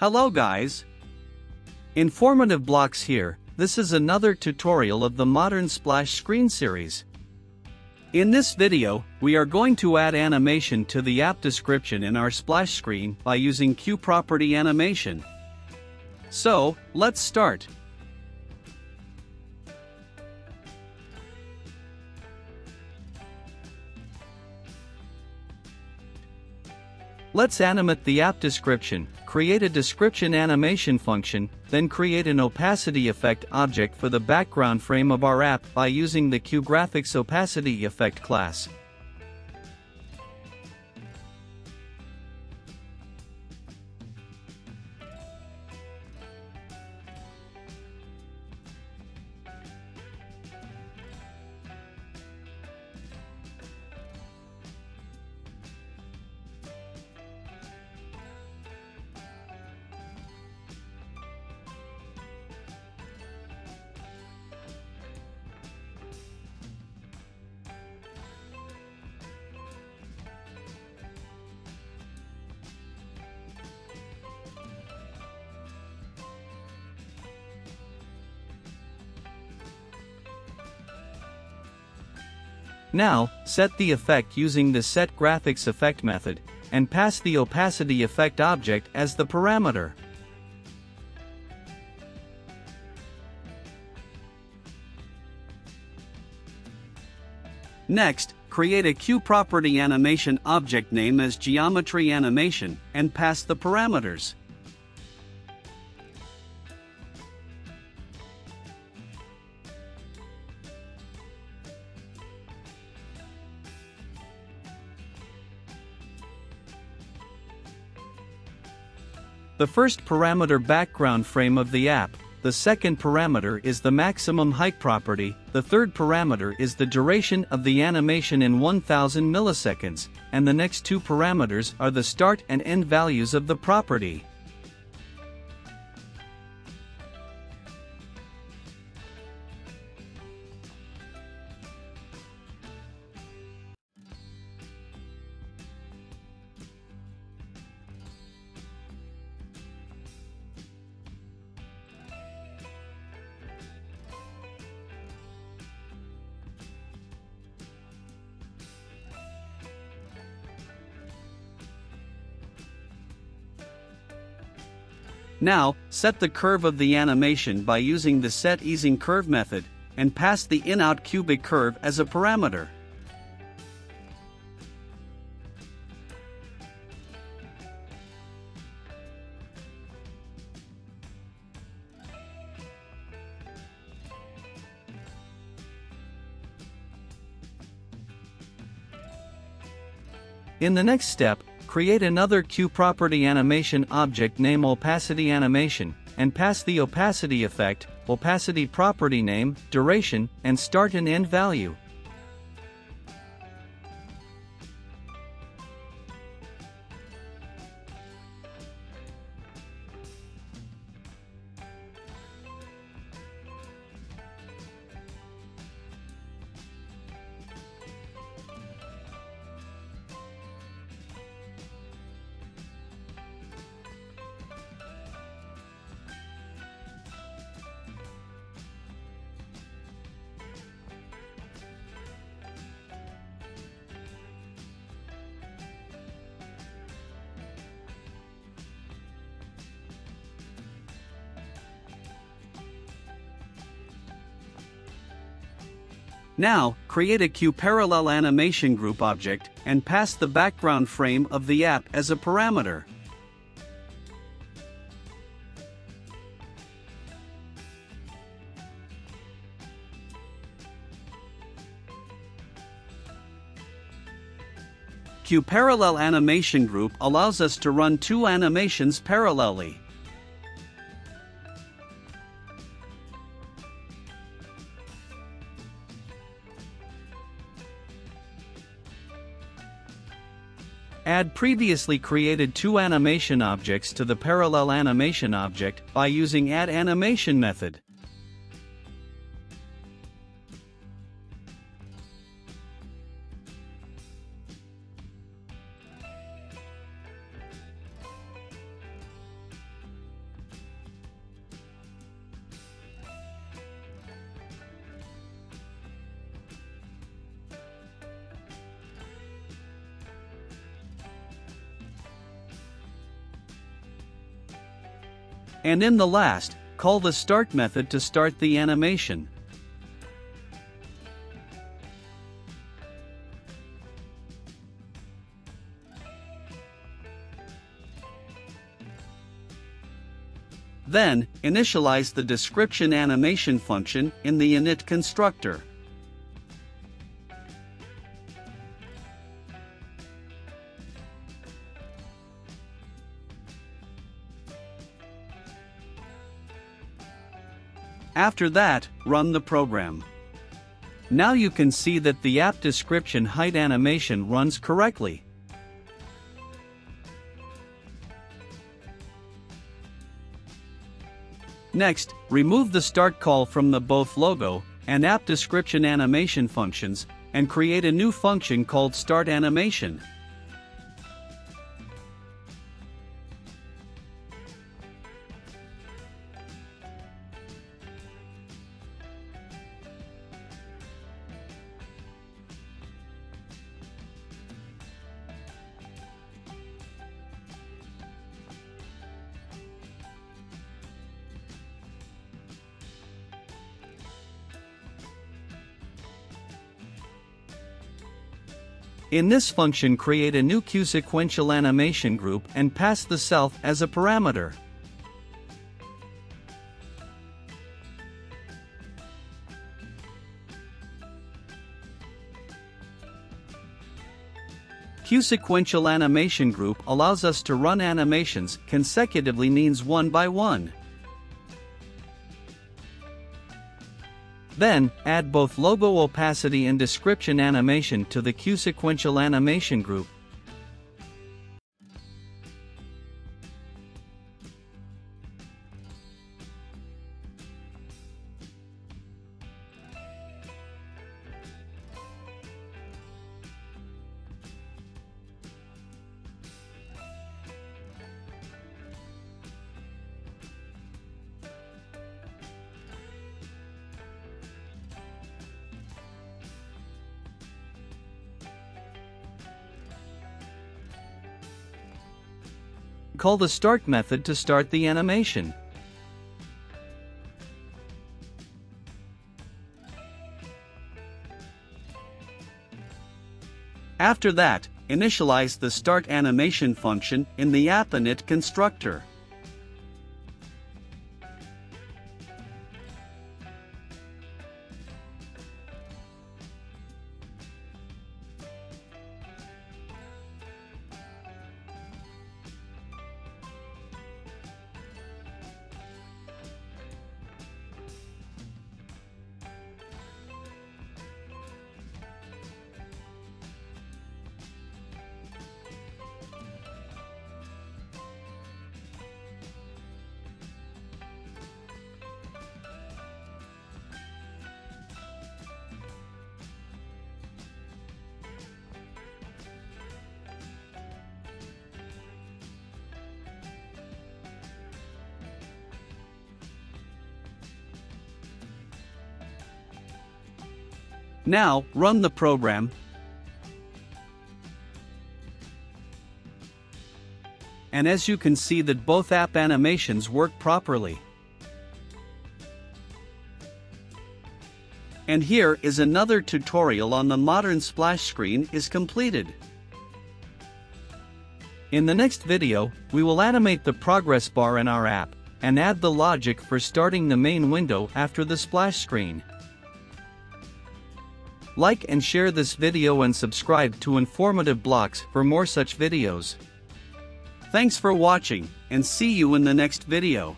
Hello guys! Informative blocks here, this is another tutorial of the Modern Splash Screen series. In this video, we are going to add animation to the app description in our splash screen by using QProperty Animation. So, let's start. Let's animate the app description, create a description animation function, then create an opacity effect object for the background frame of our app by using the QGraphics opacity effect class. Now, set the effect using the Set Graphics Effect method, and pass the opacity effect object as the parameter. Next, create a QProperty animation object name as geometry animation and pass the parameters. The first parameter background frame of the app, the second parameter is the maximum height property, the third parameter is the duration of the animation in 1000 milliseconds, and the next two parameters are the start and end values of the property. Now, set the curve of the animation by using the Set Easing Curve method, and pass the in-out cubic curve as a parameter. In the next step, Create another QProperty animation object name opacity animation, and pass the opacity effect, opacity property name, duration, and start and end value. Now, create a QParallel animation group object and pass the background frame of the app as a parameter. QParallel animation group allows us to run two animations parallelly. Add previously created two animation objects to the parallel animation object by using Add Animation method. And in the last, call the start method to start the animation. Then, initialize the description animation function in the init constructor. After that, run the program. Now you can see that the app description height animation runs correctly. Next, remove the start call from the both logo and app description animation functions and create a new function called start animation. In this function create a new Q-sequential animation group and pass the self as a parameter. Q-sequential animation group allows us to run animations consecutively means one by one. Then, add both logo opacity and description animation to the Q-sequential animation group. Call the start method to start the animation. After that, initialize the start animation function in the app_init constructor. Now, run the program. And as you can see that both app animations work properly. And here is another tutorial on the modern splash screen is completed. In the next video, we will animate the progress bar in our app, and add the logic for starting the main window after the splash screen. Like and share this video and subscribe to Informative Blocks for more such videos. Thanks for watching, and see you in the next video.